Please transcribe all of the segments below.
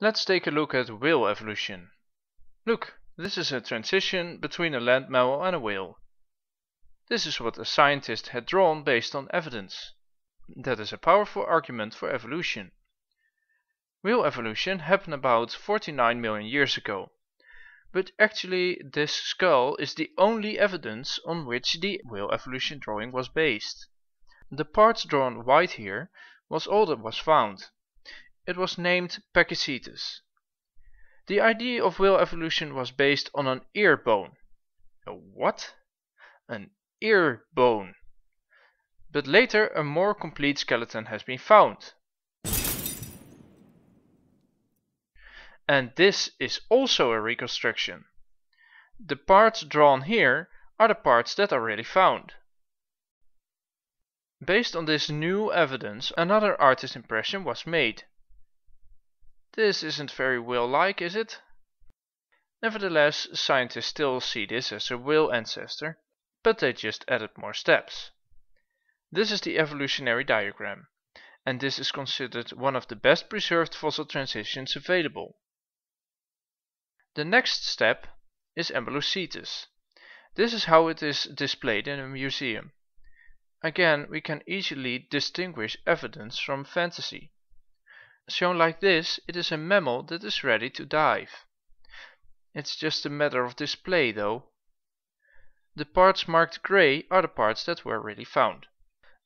Let's take a look at whale evolution. Look, this is a transition between a land mammal and a whale. This is what a scientist had drawn based on evidence. That is a powerful argument for evolution. Whale evolution happened about 49 million years ago. But actually this skull is the only evidence on which the whale evolution drawing was based. The parts drawn white here was all that was found. It was named Pakicetus. The idea of whale evolution was based on an ear bone. A what? An ear bone. But later a more complete skeleton has been found. And this is also a reconstruction. The parts drawn here are the parts that are really found. Based on this new evidence, another artist impression was made. This isn't very whale-like, is it? Nevertheless, scientists still see this as a whale ancestor, but they just added more steps. This is the evolutionary diagram, and this is considered one of the best preserved fossil transitions available. The next step is Ambulocetus. This is how it is displayed in a museum. Again, we can easily distinguish evidence from fantasy. Shown like this, it is a mammal that is ready to dive. It's just a matter of display though. The parts marked grey are the parts that were really found.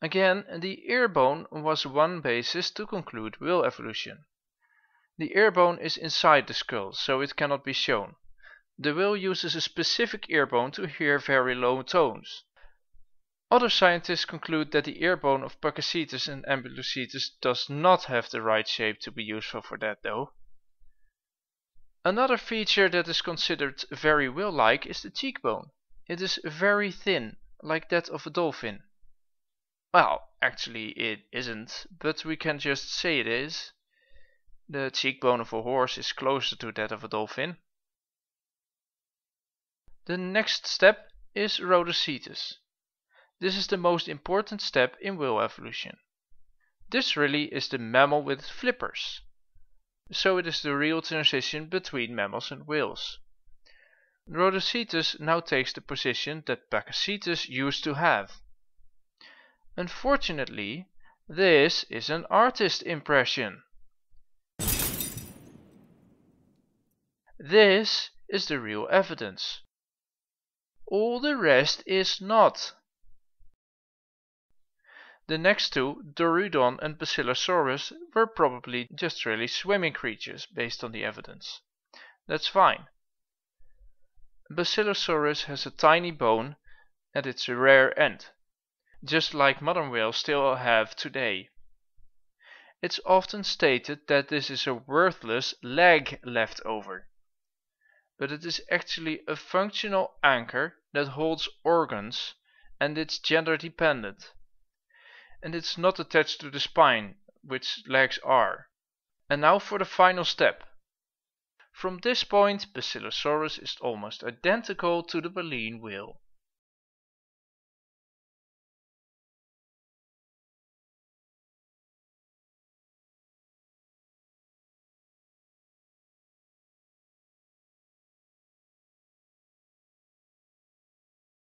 Again, the ear bone was one basis to conclude whale evolution. The ear bone is inside the skull, so it cannot be shown. The whale uses a specific ear bone to hear very low tones. Other scientists conclude that the ear bone of Pakicetus and Ambulocetus does not have the right shape to be useful for that though. Another feature that is considered very whale-like is the cheekbone. It is very thin, like that of a dolphin. Well, actually it isn't, but we can just say it is. The cheekbone of a horse is closer to that of a dolphin. The next step is Rodhocetus. This is the most important step in whale evolution. This really is the mammal with flippers. So it is the real transition between mammals and whales. Rodhocetus now takes the position that Pakicetus used to have. Unfortunately, this is an artist impression. This is the real evidence. All the rest is not. The next two, Dorudon and Basilosaurus, were probably just really swimming creatures based on the evidence. That's fine. Basilosaurus has a tiny bone at its rear end, just like modern whales still have today. It's often stated that this is a worthless leg left over. But it is actually a functional anchor that holds organs and it's gender dependent and it's not attached to the spine, which legs are. And now for the final step. From this point Basilosaurus is almost identical to the baleen whale.